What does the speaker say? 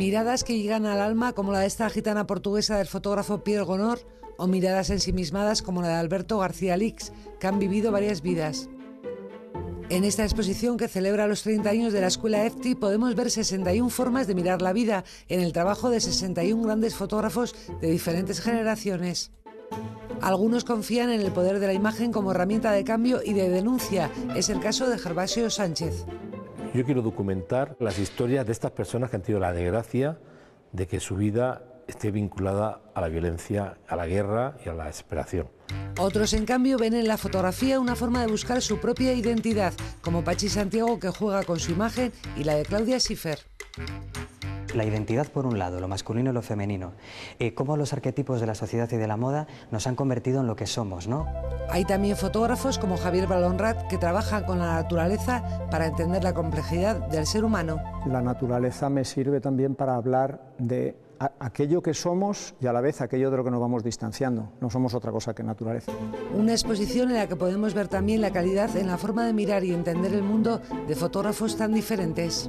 Miradas que llegan al alma como la de esta gitana portuguesa del fotógrafo Pierre Gonor o miradas ensimismadas como la de Alberto García Lix, que han vivido varias vidas. En esta exposición que celebra los 30 años de la Escuela EFTI podemos ver 61 formas de mirar la vida en el trabajo de 61 grandes fotógrafos de diferentes generaciones. Algunos confían en el poder de la imagen como herramienta de cambio y de denuncia. Es el caso de Gervasio Sánchez. Yo quiero documentar las historias de estas personas que han tenido la desgracia de que su vida esté vinculada a la violencia, a la guerra y a la desesperación. Otros, en cambio, ven en la fotografía una forma de buscar su propia identidad, como Pachi Santiago, que juega con su imagen, y la de Claudia Schiffer. La identidad por un lado, lo masculino y lo femenino. Eh, cómo los arquetipos de la sociedad y de la moda nos han convertido en lo que somos, ¿no? Hay también fotógrafos como Javier Balonrat que trabajan con la naturaleza para entender la complejidad del ser humano. La naturaleza me sirve también para hablar de aquello que somos y a la vez aquello de lo que nos vamos distanciando. No somos otra cosa que naturaleza. Una exposición en la que podemos ver también la calidad en la forma de mirar y entender el mundo de fotógrafos tan diferentes.